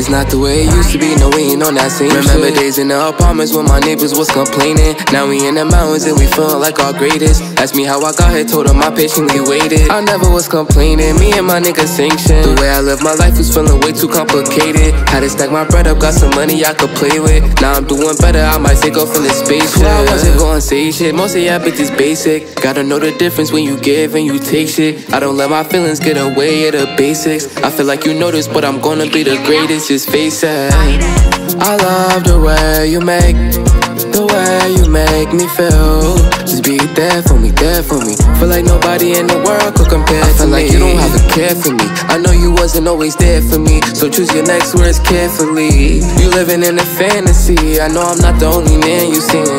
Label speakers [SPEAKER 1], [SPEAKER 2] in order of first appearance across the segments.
[SPEAKER 1] It's not the way it used to be, no, we ain't on that same Remember shit. days in the apartments when my neighbors was complaining. Now we in the mountains and we feeling like our greatest. Ask me how I got here, told them I patiently waited. I never was complaining, me and my niggas sanction. The way I live my life was feeling way too complicated. Had to stack my bread up, got some money I could play with. Now I'm doing better, I might take off in the spaceship. I wasn't gonna say shit, most of y'all bitches basic. Gotta know the difference when you give and you take shit. I don't let my feelings get away of the basics. I feel like you know this, but I'm gonna be the greatest, just face it. I love the way you make, the way you make me feel. Just be there for me, there for me. Feel like nobody in the world could compare I feel to like me. you don't have a care for me. I know you wasn't always there for me, so choose your next words carefully. You living in a fantasy. I know I'm not the only man you seen, and know my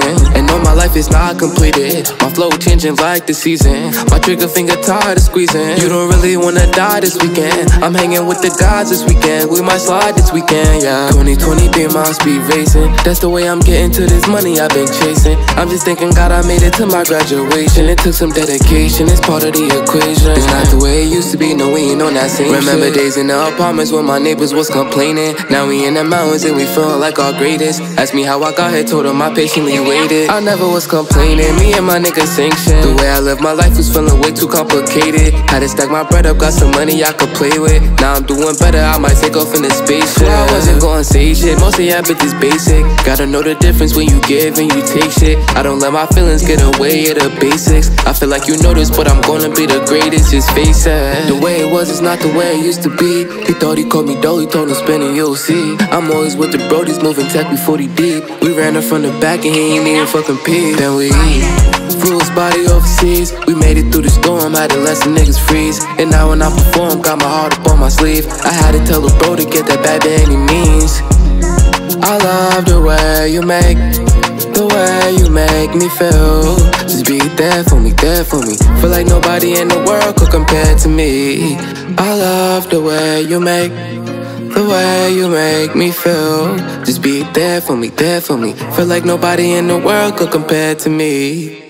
[SPEAKER 1] life is not completed. My flow changing like the season. My trigger finger tired of squeezing. You don't really wanna die this weekend. I'm hanging with the guys this weekend. We might slide this weekend, yeah. 2020 be my speed racing. That's the way I'm getting to this money I've been chasing. I'm just thanking God I made it to my graduation. It took some dedication, it's part of the equation. It's not the way it used to be, no, we ain't on that same Remember shit. days in the apartments when my neighbors was complaining. Now we in the mountains and we feel like our greatest. Ask me how I got here, told them I patiently waited. I never was complaining, me and my niggas sanction. The way I live my life was feeling way too complicated. Had to stack my bread up, got some money I could play with. Now I'm doing better, I might take off in the spaceship. I wasn't gonna say shit, most of y'all bitches basic. Gotta know the difference when you give and you take shit. I don't let my feelings get away of the basics. I feel like you know this, but I'm gonna be the greatest, just face it. The way it was is not the way it used to be. He thought he called me dough, he told him spinning, you'll see. I'm always with the brodies, moving tech before he deep. We ran her from the back and he ain't even fucking Then we flew his body overseas. We made it through the storm, had to let some niggas freeze. And now when I perform, got my heart up on my sleeve. I had to tell the bro to get that bag by any means. I love the way you make, the way you make me feel. Just be there for me, there for me. Feel like nobody in the world could compare to me. I love the way you make. The way you make me feel. Just be there for me, there for me. Feel like nobody in the world could compare to me